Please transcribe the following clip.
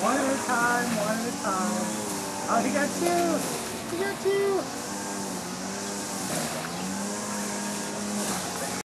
One at a time, one at a time. Oh, he got two! He got two!